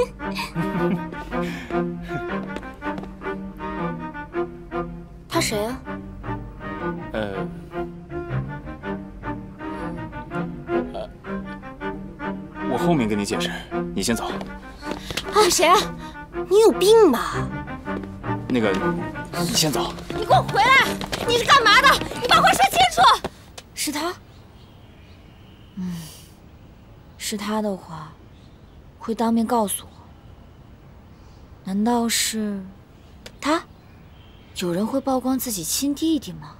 他谁啊？呃，呃，我后面跟你解释，你先走。啊，谁啊？你有病吧？那个，你先走。你给我回来！你是干嘛的？你把话说清楚。是他？嗯，是他的话，就当面告诉我。难道是他？有人会曝光自己亲弟弟吗？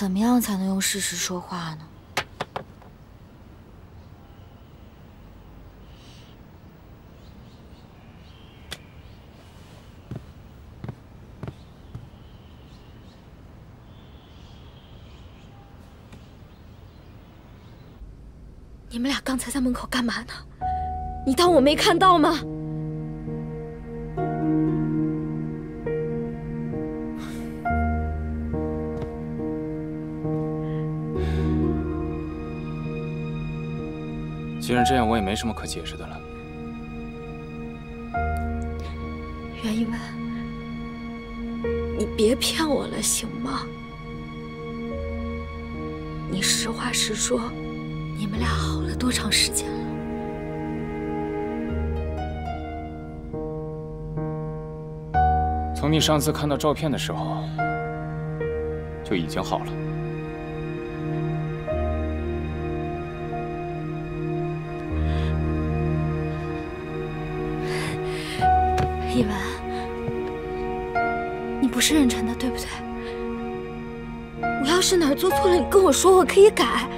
怎么样才能用事实说话呢？你们俩刚才在门口干嘛呢？你当我没看到吗？既然这样，我也没什么可解释的了。袁一文，你别骗我了，行吗？你实话实说。你们俩好了多长时间了？从你上次看到照片的时候就已经好了。一文，你不是认真的，对不对？我要是哪儿做错了，你跟我说，我可以改。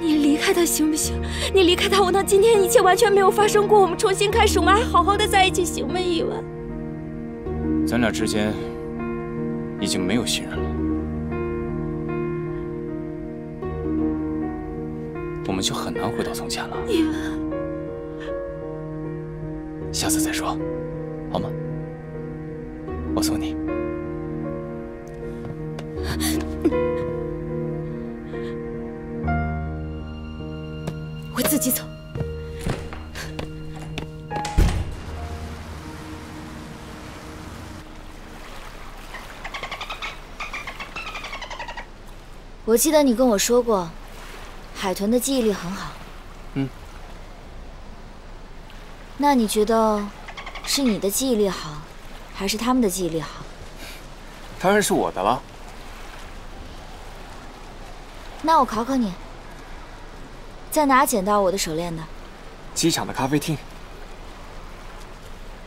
你离开他行不行？你离开他，我当今天一切完全没有发生过，我们重新开始，我们还好好的在一起，行吗？一文，咱俩之间已经没有信任了，我们就很难回到从前了。一文，下次再说，好吗？我送你。我自己走。我记得你跟我说过，海豚的记忆力很好。嗯。那你觉得是你的记忆力好，还是他们的记忆力好？当然是我的了。那我考考你。在哪捡到我的手链的？机场的咖啡厅。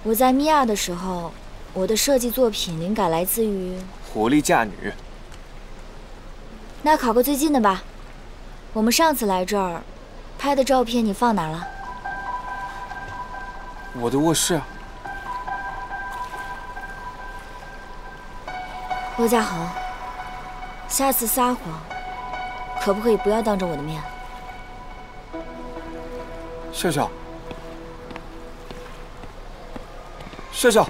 我在米娅的时候，我的设计作品灵感来自于狐狸嫁女。那考个最近的吧，我们上次来这儿拍的照片你放哪了？我的卧室。罗家恒，下次撒谎可不可以不要当着我的面？笑笑，笑笑。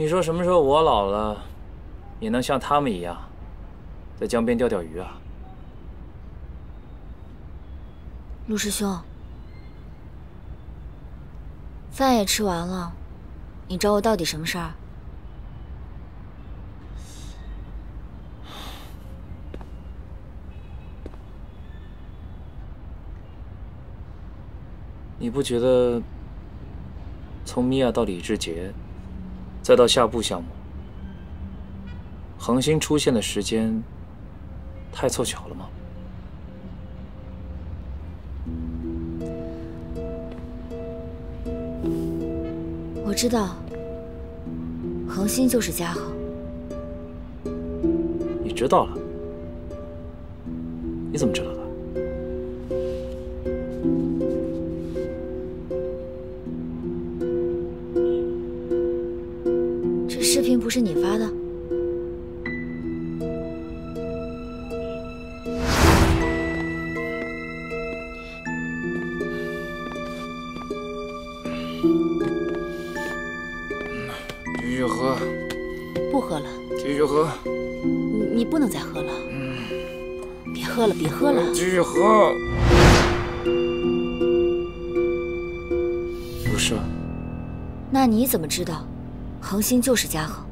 你说什么时候我老了，也能像他们一样，在江边钓钓鱼啊？陆师兄，饭也吃完了，你找我到底什么事儿？你不觉得从米娅到李志杰？再到下部项目，恒星出现的时间太凑巧了吗？我知道，恒星就是嘉恒。你知道了？你怎么知道视频不是你发的？继续喝，不喝了，继续喝，你你不能再喝了。别喝了，别喝了。继续喝。不是，那你怎么知道恒星就是嘉恒？